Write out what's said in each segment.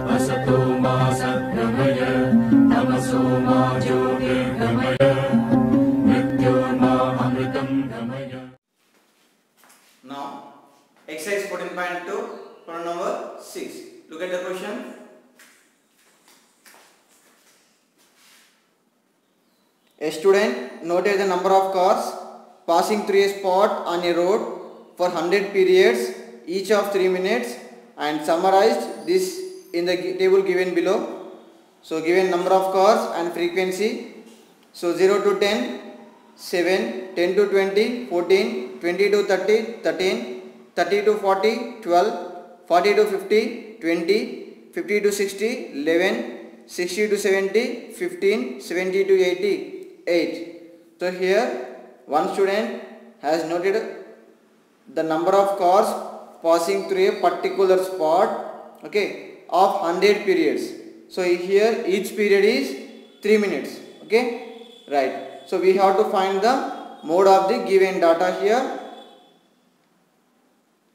असतो मा सद्गमय तमसो मा ज्योतिर्गमय मृत्योर्मा अमृतं गमय Now, exercise 14.2, problem number 6. Look at the question. A student noted the number of cars passing through a spot on a road for 100 periods, each of 3 minutes, and summarized this in the table given below. So, given number of cars and frequency. So, 0 to 10, 7, 10 to 20, 14, 20 to 30, 13, 30 to 40, 12, 40 to 50, 20, 50 to 60, 11, 60 to 70, 15, 70 to 80, 8. So here one student has noted the number of cars passing through a particular spot okay of 100 periods. So here each period is 3 minutes okay right. So we have to find the mode of the given data here.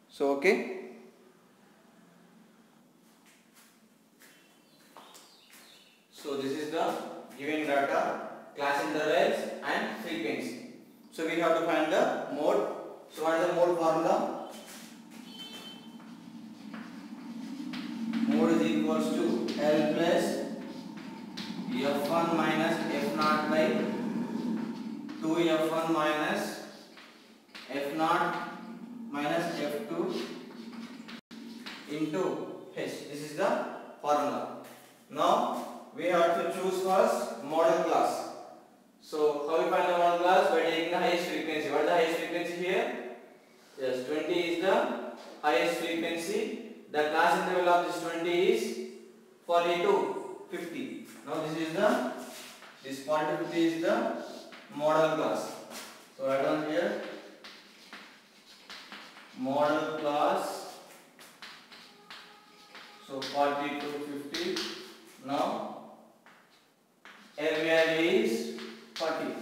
So okay. So this is the given data, class intervals and frequency. So we have to find the mode. So what is the mode formula? Mode is equals to L plus F1 minus F0 by 2F1 minus F0 minus F2 into H. This is the formula. Now we have to choose first modal class. So how we find the modal class? By taking the highest frequency. What is the highest frequency here? Yes, 20 is the highest frequency. Class interval of this 20 is 40 to 50. Now this is the this 40 to 50 is the modal class. So write down here modal class. So 40 to 50. Now area is 40.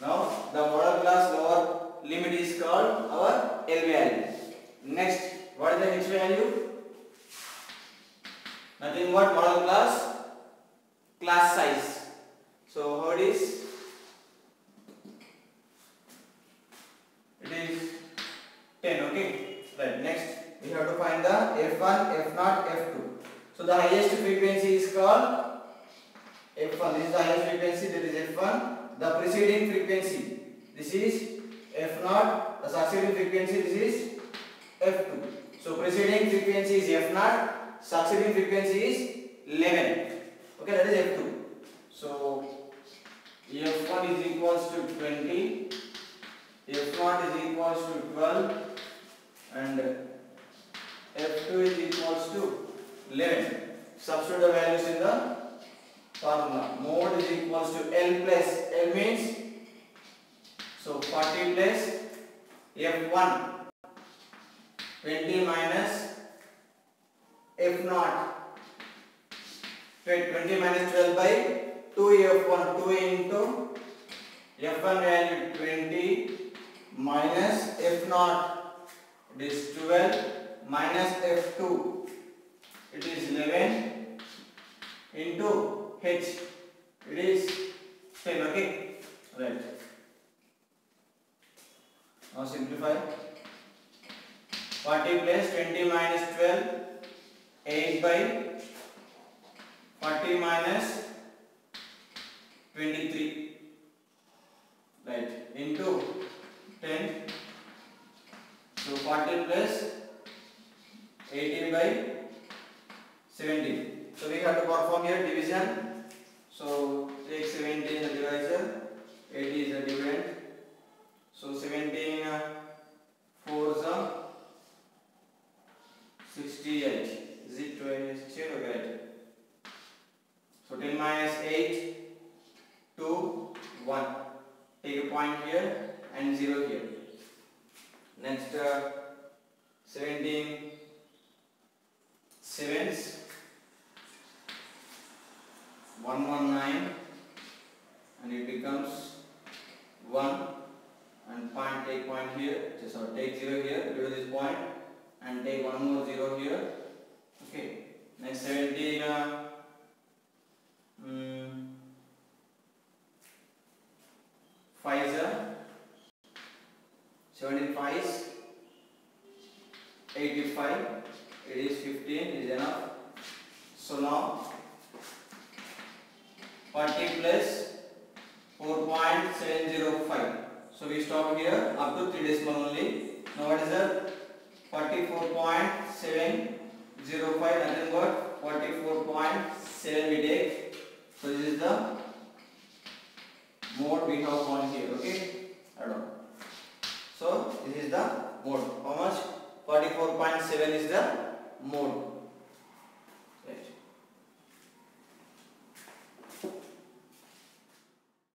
Now the modal class lower limit is called our L value. Next, what is the H value? Nothing but modal class class size. So how it is? It is 10. Okay. Right. Next, we have to find the F1, F0, F2. So the highest frequency is called F1. This is the highest frequency. That is F1. The preceding frequency. This is F0. The succeeding frequency. This is F2. So preceding frequency is F0. Succeeding frequency is 11. Okay, that is F2. So F1 is equals to 20. F0 is equals to 12 and F2 is equals to 11. Substitute the values in the formula. Mode is equals to L plus L means so 40 plus F1 20 minus F0 20 minus 12 by 2 F1 2 into F1 value 20 minus F0 it is 12 minus F2 it is 11 into H. It is 10 okay? Right. Now simplify. 40 plus 20 minus 12 8 by 40 minus 23 right into 10 so 40 plus 18 by 17 so we have to perform here division so take 17 as a divisor 80 is a dividend so 17 uh, 4 is a 68 is it 68 okay right so 10 minus 8 2 1 take a point here and 0 here. Next uh, 17 sevens. 119 and it becomes 1 and point take point here just or take 0 here to this point and take one more 0 here. Okay next 17 uh, 5 is uh, 17 5 is 85 it is 15 is enough. So now 40 plus 4.705 so we stop here up to 3 decimal only. Now what is that 44.705 nothing but 44.7 we take so this is the mode we have found here okay I don't know so this is the mode. How much? 44.7 is the mode